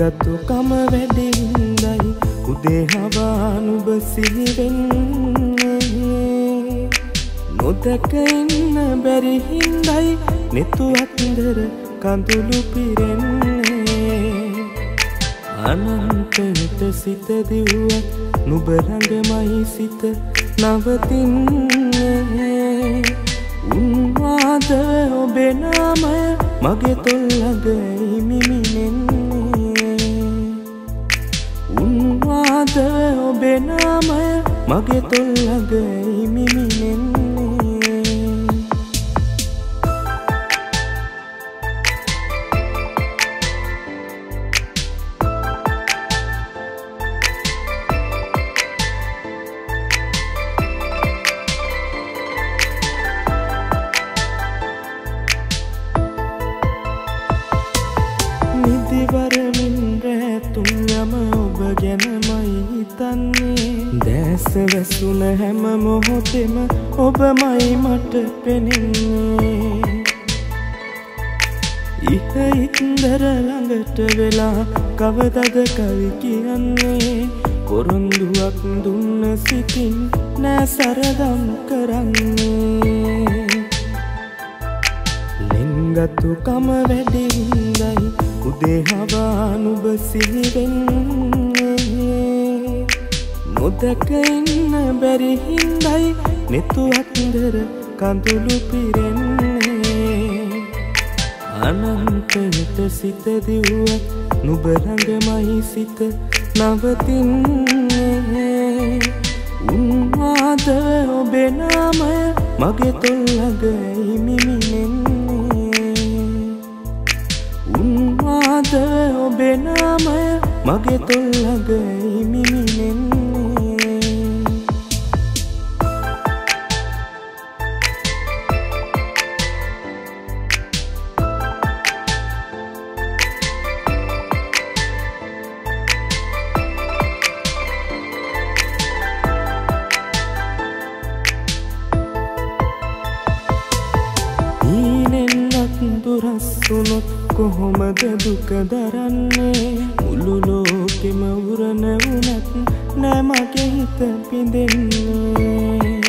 ලිංගතුකම වැඩිහින්දයි උදේ හවානුබ සිහිවෙන්නේ. නොදැක ඉන්න බැරිහින්දයි නෙතුවක්දර කඳුළු පිරෙන්නේ. අනන්තයට සිත දිව්වත් නුබරඟමයි සිත නවතින්නේ. උන්වාද ඔබෙනාමය මගේ තොල්ලග ඉමිමිනෙන්නේ උන්වාද ඔබෙනාමය මගේ තොල්ලග ඉමිමිනෙන්නේ නිදිවරමින් රෑතුන් යම ඔබ ගැනමයි හිතන්නේ. දැස වැසුන හැම මොහොතෙම ඔබමයි මට පෙනෙන්නේ. ඉහ ඉත්දර ළඟට වෙලා කවදද කවි කියන්නේ? පොරොන්දුවක් දුන්න සිතින් නෑ සරදම් කරන්නේ. ලිංගතුකම වැඩිහින්දයි උදේ හවානුබ සිහිවෙන්නේ නොදැක ඉන්න බැරිහින්දයි නෙතුවක්දර කඳුළු පිරෙන්නේ. අනන්තයට සිත දිව්වත් නුබරඟමයි සිත නවතින්නේ. උන්වාද ඔබෙනාමය මගේ තොල්ලග ඉමිමිනෙන්නේ උන්වාද ඔබෙනාමය මගේ තොල්ලග ඉමිමිනෙන්නේ ඊනෙන්නත් දුරස්සුනොත් කොහොමද දුක දරන්නේ? මුළු ලෝකෙම උරණ වුනත් නෑමගේ හිත පිඳෙන්නේ.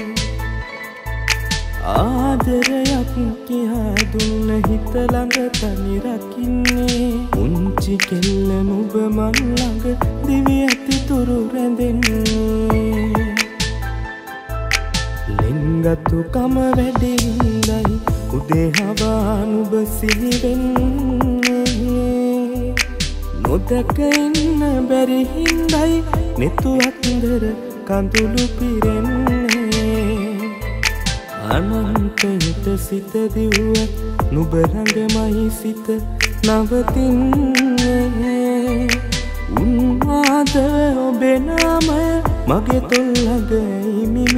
ආදරයක් කියා දුන්න හිත ළඟ තනි රකින්නේ. උංචි කෙල්ල නුබ මන් ළඟ දිවි ඇති තුරු රැඳෙන්නේ. ලිංගතුකම වැඩිහින්දයි උදේ හවානුබ සිහිවෙන්නේ නොදැක ඉන්න බැරිහින්දයි නෙතුවක්දර කඳුළු පිරෙන්නේ අනන්තයට සිත දිව්වත් නුබරඟමයි සිත නවතින්නේ. උන්වාද ඔබෙනාමය මගේ තොල්ලග ඉමිමිනෙන්නේ